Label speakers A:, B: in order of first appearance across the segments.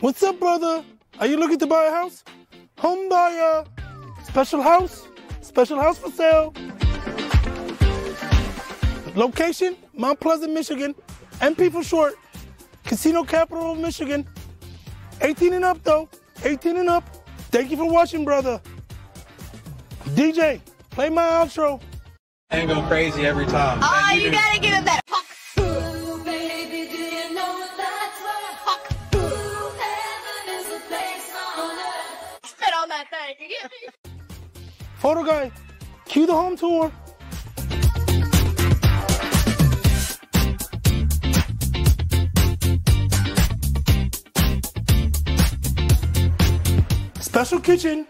A: What's up, brother? Are you looking to buy a house? Home buyer. Special house. Special house for sale. Location, Mount Pleasant, Michigan. MP for short. Casino capital of Michigan. 18 and up, though. 18 and up. Thank you for watching, brother. DJ, play my outro.
B: And go crazy every time.
C: Oh,
B: Man,
C: you
B: do-
C: gotta give it that.
A: Photo guy, cue the home tour. Special kitchen.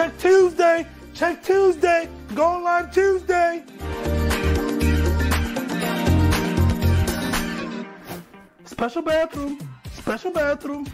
A: Check Tuesday. Check Tuesday. Go live Tuesday. Special bathroom. Special bathroom.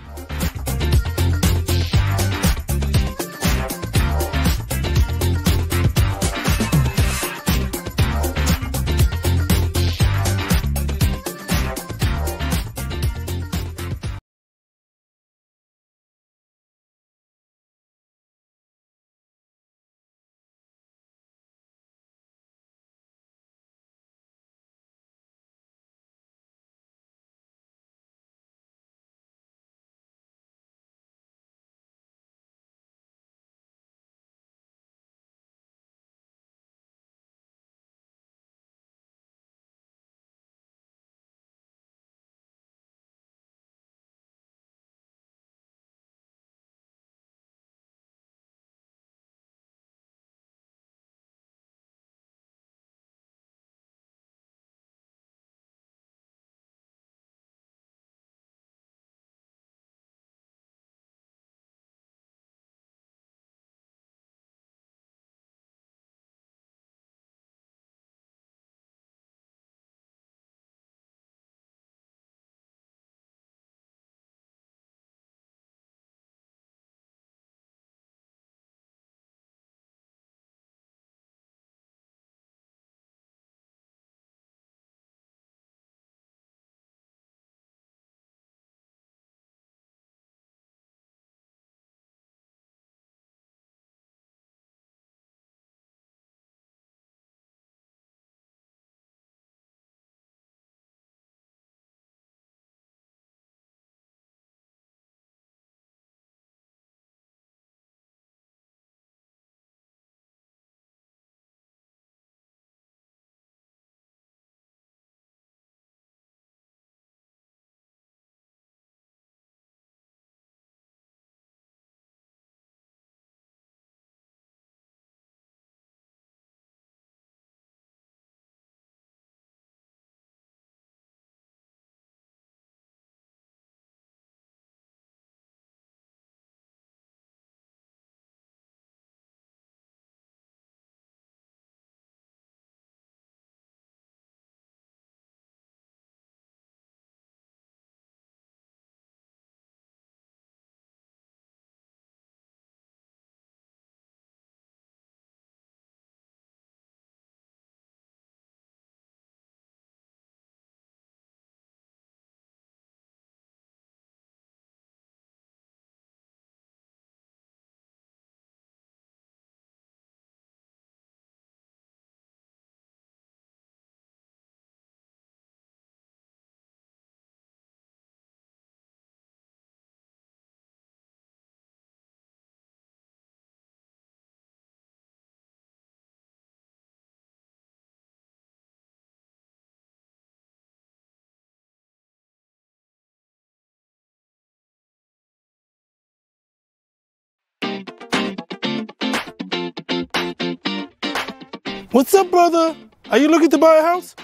A: What's up, brother? Are you looking to buy a house?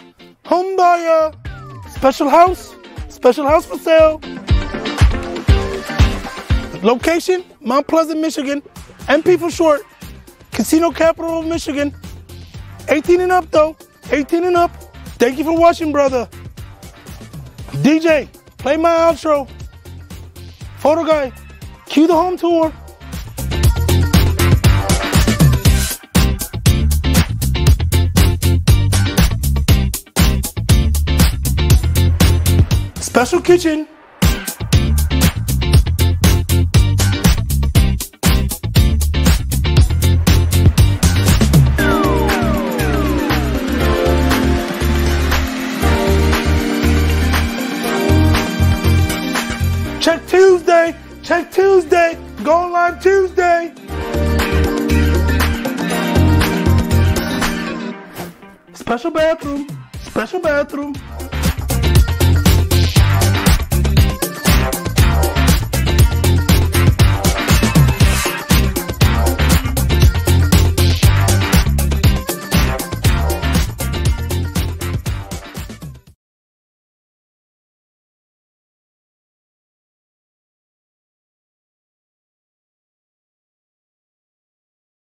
A: Home buyer. Special house. Special house for sale. Location, Mount Pleasant, Michigan. MP for short. Casino capital of Michigan. 18 and up, though. 18 and up. Thank you for watching, brother. DJ, play my outro. Photo guy, cue the home tour. Special kitchen. Check Tuesday. Check Tuesday. go live Tuesday. Special bathroom. Special bathroom.